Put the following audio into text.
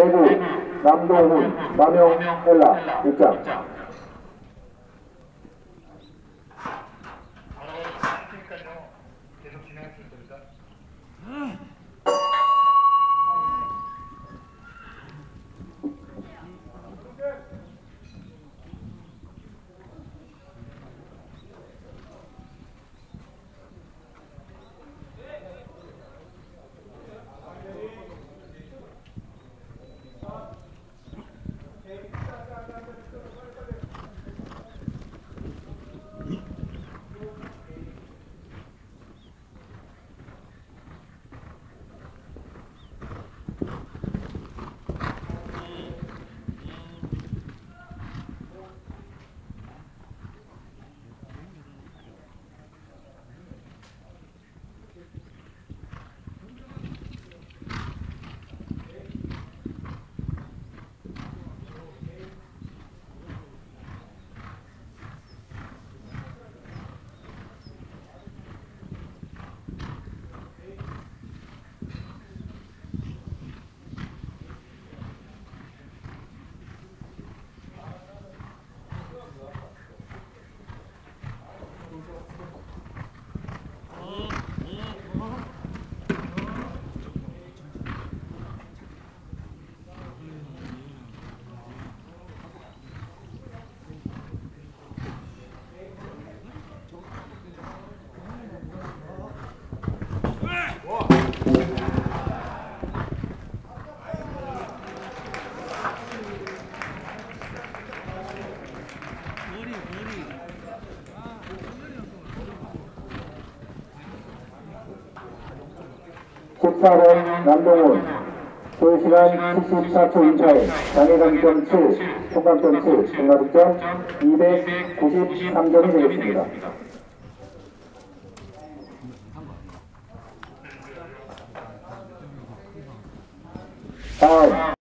대구, 남도훈, 남영, 헬라 입장. 계속 진행할 수 있습니까? 14번 남동훈 2시간 74초 인차에 장애감점 7, 통감점 7, 중간득점 293점이 되겠습니다. 다음.